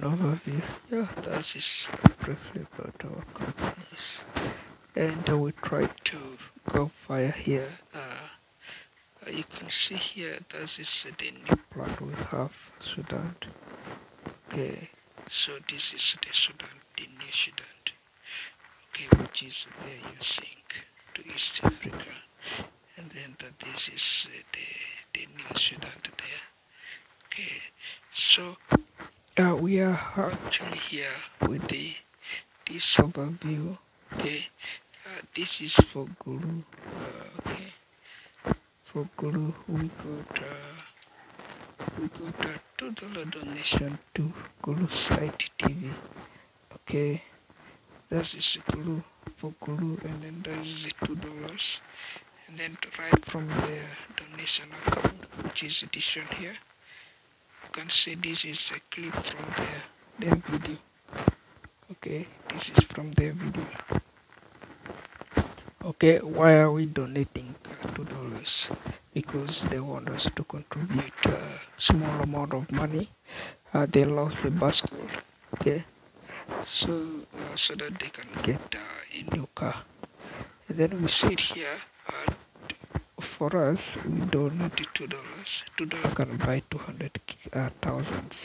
an overview. Yeah, that is briefly about our companies. And uh, we try to go via here. Uh, uh, you can see here that is the new plot we have Sudan. Okay, so this is the Sudan, the new Sudan. Okay, which is there you think to East Africa. And then that this is uh, the, the new Sudan there. Okay, so uh, we are actually here with the this overview. Okay, uh, this is for Guru. Uh, okay, for Guru we got uh, we got a two dollar donation to Guluside TV. Okay, that is Guru for Guru, and then that is the two dollars. And then right from the donation account, which is this one here you can see this is a clip from their their video. Okay this is from their video. Okay why are we donating two dollars because they want us to contribute a uh, small amount of money. Uh, they lost the bicycle okay? So uh, so that they can get uh, a new car. And then we see it here for us we donate two dollars. Two dollars can buy two hundred uh, thousands.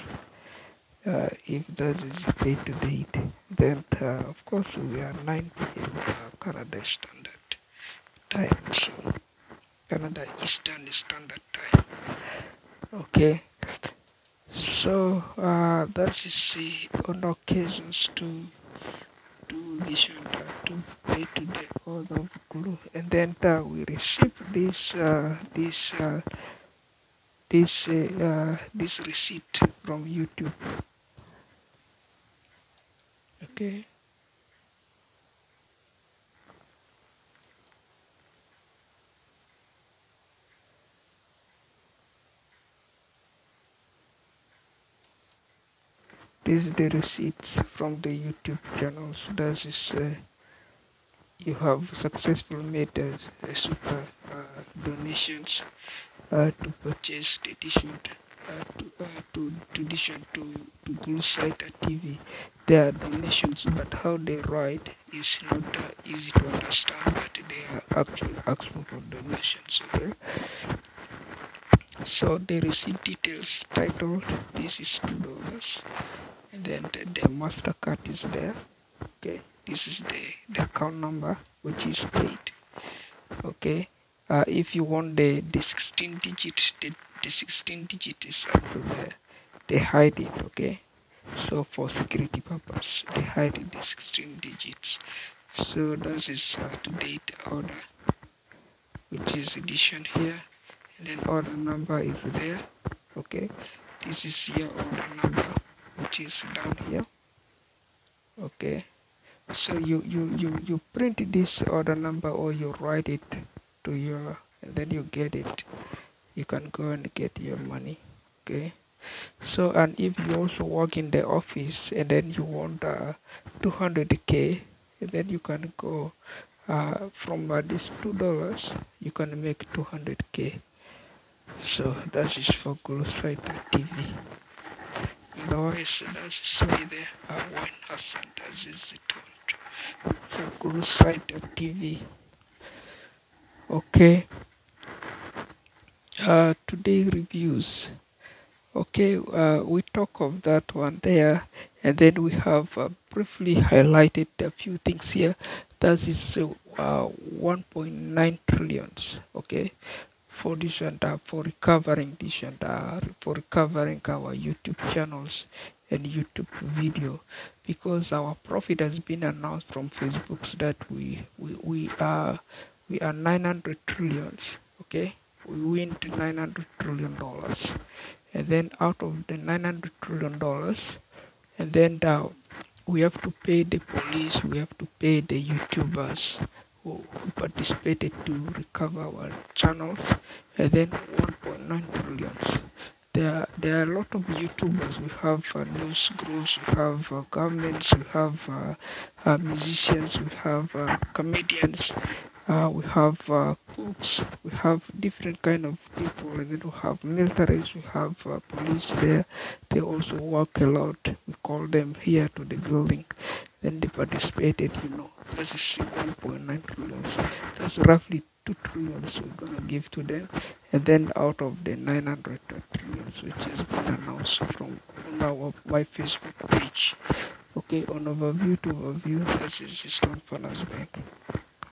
Uh, if that is paid to date then uh, of course we are 9 p.m canada standard time. So canada eastern standard time. Okay. So uh, that is on occasions to do listen to pay to other glue. And then uh, we receive this uh, this uh, this this receipt from YouTube. Okay. This is the receipts from the YouTube channels. That is, uh, you have successfully made uh, super uh, donations uh, to purchase the t-shirt uh, to, uh, to, addition to, to Guluside TV. There are donations, but how they write is not easy to understand, but they are asking for donations, okay? So the receipt details titled, this is $2 and then the, the mastercard is there okay this is the the account number which is paid okay? Uh, if you want the the 16 digit the, the 16 digit is after there they hide it okay? So for security purpose they hide the 16 digits. So this is uh, to date order which is edition here. And then order number is there okay? This is your order number which is down here okay so you you you you print this order number or you write it to your and then you get it. You can go and get your money okay? So and if you also work in the office and then you want uh, 200k and then you can go uh, from uh, this two dollars you can make 200k so that is for Guluside TV Otherwise, das ist wieder when Hassan does is told for Guru Site TV. Okay. Uh, today reviews. Okay, uh, we talk of that one there, and then we have uh, briefly highlighted a few things here. That is uh, 1.9 trillions. Okay, for this and uh, for recovering this and uh, for recovering our YouTube channels and YouTube video because our profit has been announced from Facebook that we we, we are we are 900 trillions okay? We win 900 trillion dollars. And then out of the 900 trillion dollars and then the, we have to pay the police we have to pay the youtubers who, participated to recover our channels and then 1.9 trillion there there are a lot of youtubers we have uh, news groups we have uh, governments we have uh, uh musicians we have uh, comedians uh, we have uh, cooks, we have different kind of people, and then we have militaries, we have police there. They also work a lot. We call them here to the building. Then they participated, you know. That's 1.9 trillion. That's roughly 2 trillion we're gonna give to them. And then out of the 900 trillion which has been announced from our my Facebook page. Okay, on overview to overview, this is Ziziton Finance Bank.